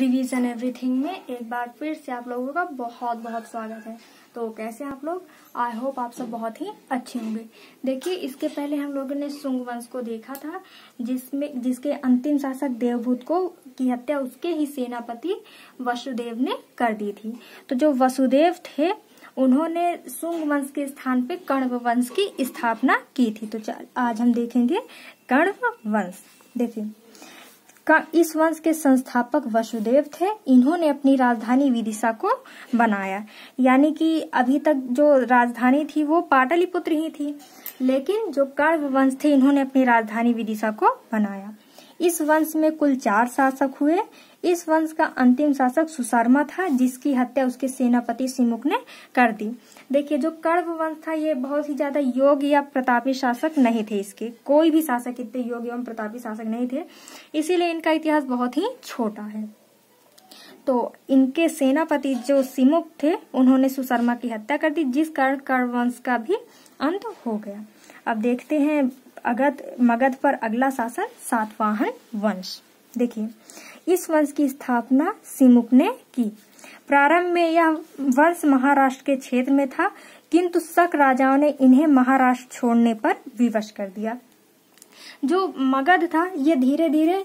Revision everything में एक बार फिर से आप लोगों का बहुत बहुत स्वागत है। तो कैसे आप लोग? आई होप आप सब बहुत ही अच्छे होंगे। देखिए, इसके पहले हम लोगों ने सुंग वंश को देखा था, जिसमें, जिसके अंतिम शासक देवभूत को की हत्या उसके ही सेनापति वसुदेव ने कर दी थी। तो जो वसुदेव थे, उन्होंने सुंग वंश के स्थान पे कण्व वंश की स्थापना की थी। तो आज हम देखेंगे कण्व वंश। देखिए। का इस वंश के संस्थापक वसुदेव थे। इन्होंने अपनी राजधानी विदिशा को बनाया। यानी कि अभी तक जो राजधानी थी, वो पाटलिपुत्र ही थी। लेकिन जो कर्व वंश थे, इन्होंने अपनी राजधानी विदिशा को बनाया। इस वंश में कुल चार शासक हुए। इस वंश का अंतिम शासक सुशर्मा था, जिसकी हत्या उसके सेनापति सिमुख ने कर दी। देखिए, जो कर्व वंश था, ये बहुत ही ज़्यादा योग्य या प्रतापी शासक नहीं थे इसके। कोई भी शासक इतने योग्य एवं प्रतापी शासक नहीं थे। इसीलिए इनका इतिहास बहुत ही छोटा है। तो इनके सेनापति जो सिमुख थे, उन्होंने सुशर्मा की हत्या कर दी, जिस कारण कर्व वंश का भी अंत हो गया। अब देखते हैं अगध मगध पर अगला शासन सातवाहन वंश। देखिए, इस वंश की स्थापना सिमुक ने की। प्रारंभ में यह वंश महाराष्ट्र के क्षेत्र में था, किंतु शक राजाओं ने इन्हें महाराष्ट्र छोड़ने पर विवश कर दिया। जो मगध था, ये धीरे धीरे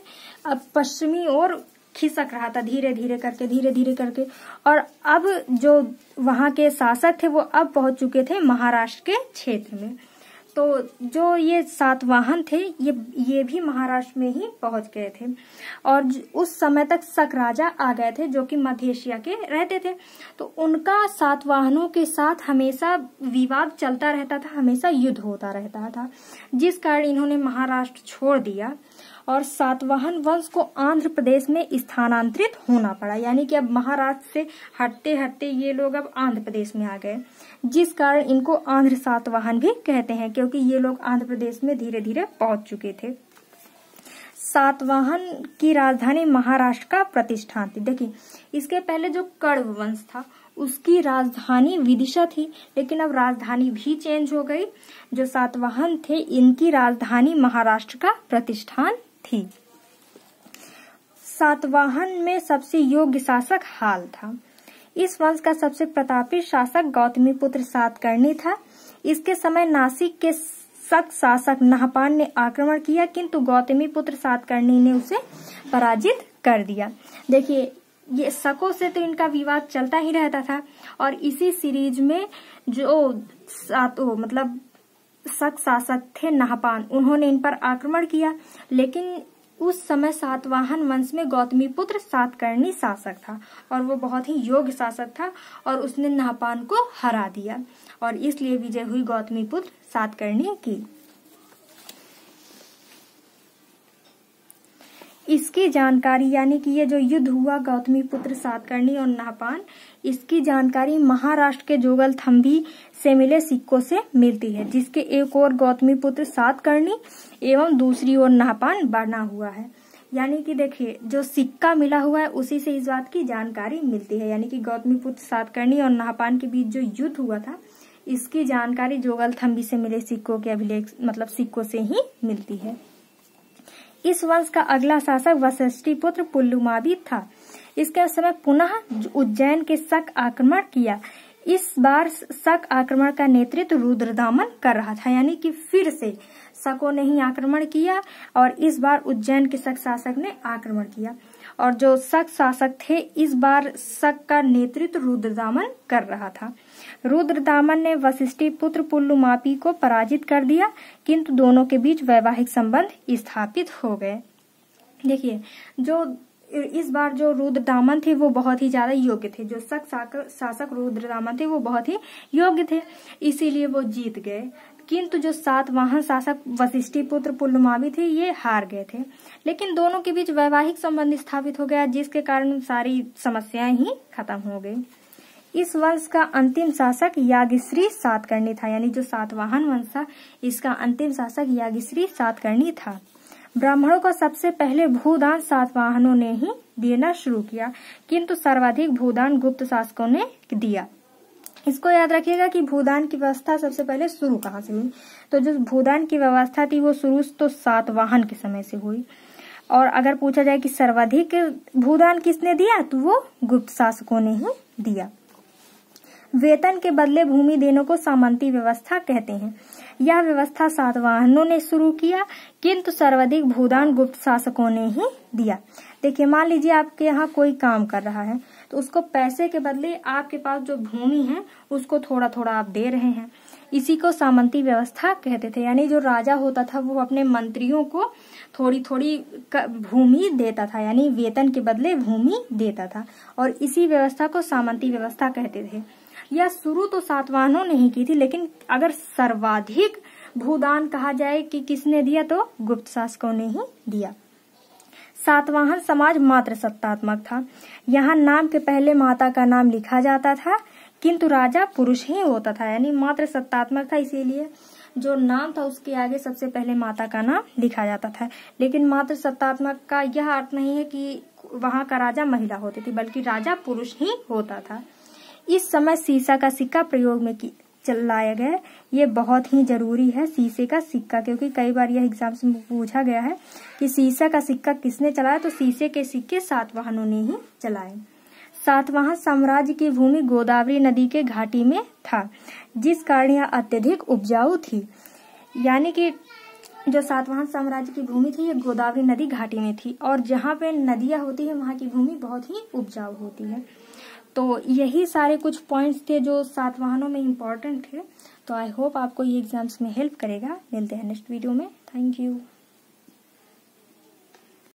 पश्चिमी ओर खिसक रहा था धीरे धीरे करके धीरे धीरे करके। और अब जो वहाँ के शासक थे, वो अब पहुँच चुके थे महाराष्ट्र के क्षेत्र में। तो जो ये सातवाहन थे, ये ये भी महाराष्ट्र में ही पहुँच गए थे। और उस समय तक शक राजा आ गए थे, जो कि मध्य एशिया के रहते थे। तो उनका सातवाहनों के साथ हमेशा विवाद चलता रहता था, हमेशा युद्ध होता रहता था, जिस कारण इन्होंने महाराष्ट्र छोड़ दिया। और सातवाहन वंश को आंध्र प्रदेश में स्थानांतरित होना पड़ा, यानी कि अब महाराष्ट्र से हटते हटते ये लोग अब आंध्र प्रदेश में आ गए। जिस कारण इनको आंध्र सातवाहन भी कहते हैं, क्योंकि ये लोग आंध्र प्रदेश में धीरे धीरे पहुँच चुके थे। सातवाहन की राजधानी महाराष्ट्र का प्रतिष्ठान थी। देखिए, इसके पहले जो कड़व वंश था, उसकी राजधानी विदिशा थी, लेकिन अब राजधानी भी चेंज हो गई। जो सातवाहन थे, इनकी राजधानी महाराष्ट्र का प्रतिष्ठान थी। सातवाहन में सबसे योग्य शासक हाल था। इस वंश का सबसे प्रतापी शासक गौतमी पुत्र सातकर्णी था। इसके समय नासिक के सक शासक नहपान ने आक्रमण किया, किंतु गौतमी पुत्र सातकर्णी ने उसे पराजित कर दिया। देखिए, ये सको से तो इनका विवाद चलता ही रहता था, और इसी सीरीज़ में जो सातो मतलब सक शासक थे नहपान, उन्होंने इन पर आक्रमण किया। लेकिन उस समय सातवाहन वंश में गौतमी पुत्र सातकर्णी शासक था और वो बहुत ही योग्य शासक था और उसने नहपान को हरा दिया और इसलिए विजय हुई गौतमी पुत्र सातकर्णी की। इसकी जानकारी, यानी कि ये जो युद्ध हुआ गौतमी पुत्र सातकर्णी और नाहपान इसकी जानकारी महाराष्ट्र के जोगल थम्बी से मिले, सिक्कों से मिलती है, जिसके एक और गौतमी पुत्र सातकर्णी एवं दूसरी ओर नाहपान बना हुआ है। यानी कि देखिए, जो सिक्का मिला हुआ है, उसी से इस बात की जानकारी मिलती है। यानी कि गौतमी पुत्र सातकर्णी और नाहपान के बीच जो युद्ध हुआ था, इसकी जानकारी जोगल थम्बी से मिले, सिक्कों के अभिलेख मतलब सिक्कों से ही मिलती है। इस वंश का अगला शासक वशिष्ठी पुत्र पुल्लुमावी था। इसके समय पुनः उज्जैन के शक आक्रमण किया। इस बार शक आक्रमण का नेतृत्व रुद्रदामन कर रहा था, यानी कि फिर से शकों ने ही आक्रमण किया और इस बार उज्जैन के शक शासक ने आक्रमण किया। और जो शक शासक थे, इस बार शक का नेतृत्व रुद्रदामन कर रहा था। रुद्रदामन ने वशिष्ठी पुत्र पुल्लुमापी को पराजित कर दिया, किंतु दोनों के बीच वैवाहिक संबंध स्थापित हो गए। देखिए, जो इस बार जो रुद्रदामन थे, वो बहुत ही ज़्यादा योग्य थे। जो शक शासक रुद्रदामन थे, वो बहुत ही योग्य थे। इसीलिए वो जीत गए। किंतु जो सात वाहन शासक वशिष्ठी पुत्र पुल्लुमावी थे, ये हार गए थे। लेकिन दोनों के बीच वैवाहिक संबंध स्थापित हो गया, जिसके कारण सारी समस्याएँ ही खत्म हो गई। इस वंश का अंतिम शासक यागिश्री सातकर्णी था, यानी जो सातवाहन वंश था, इसका अंतिम शासक यागिश्री सातकर्णी था। ब्राह्मणों का सबसे पहले भूदान सातवाहनों ने ही देना शुरू किया, किंतु सर्वाधिक भूदान गुप्त शासकों ने दिया। इसको याद रखिएगा कि भूदान की व्यवस्था सबसे पहले शुरू कहाँ से हुई? तो जो भूदान की व्यवस्था थी, वो शुरू तो सातवाहन के समय से हुई। और अगर पूछा जाए कि सर्वाधिक भूदान किसने दिया तो वो गुप्त शासकों ने ही दिया। वेतन के बदले भूमि देने को सामंती व्यवस्था कहते हैं। यह व्यवस्था सातवाहनों ने शुरू किया, किंतु सर्वाधिक भूदान गुप्त शासकों ने ही दिया। देखिए, मान लीजिए आपके यहाँ कोई काम कर रहा है। तो उसको पैसे के बदले आपके पास जो भूमि है, उसको थोड़ा थोड़ा आप दे रहे हैं। इसी को सामंती व्यवस्था कहते थे, यानी जो राजा होता था, वो अपने मंत्रियों को थोड़ी थोड़ी भूमि देता था, यानी वेतन के बदले भूमि देता था। और इसी व्यवस्था को सामंती व्यवस्था कहते थे। यह शुरू तो सातवाहनों ने ही की थी, लेकिन अगर सर्वाधिक भूदान कहा जाए कि किसने दिया तो गुप्त शासकों ने ही दिया। सातवाहन समाज मात्र सत्तात्मक था। यहाँ नाम के पहले माता का नाम लिखा जाता था, किंतु राजा पुरुष ही होता था, यानी मात्र सत्तात्मक था इसीलिए जो नाम था उसके आगे सबसे पहले माता का नाम लिखा जाता था। लेकिन मात्र सत्तात्मक का यह अर्थ नहीं है कि वहाँ का राजा महिला होती थी, बल्कि राजा पुरुष ही होता था। इस समय सीसा का सिक्का प्रयोग में चलाया गया ये बहुत ही ज़रूरी है शीशे का सिक्का, क्योंकि कई बार यह एग्ज़ाम्स में पूछा गया है कि शीशा का सिक्का किसने चलाया तो शीशे के सिक्के सातवाहनों ने ही चलाए। सातवाहन साम्राज्य की भूमि गोदावरी नदी के घाटी में था, जिस कारण यह अत्यधिक उपजाऊ थी। यानी कि जो सातवाहन साम्राज्य की भूमि थी, ये गोदावरी नदी घाटी में थी और जहाँ पे नदियाँ होती है, वहाँ की भूमि बहुत ही उपजाऊ होती है। तो यही सारे कुछ पॉइंट्स थे जो सातवाहनों में इंपॉर्टेंट थे। तो आई होप आपको ये एग्ज़ाम्स में हेल्प करेगा। मिलते हैं नेक्स्ट वीडियो में। Thank you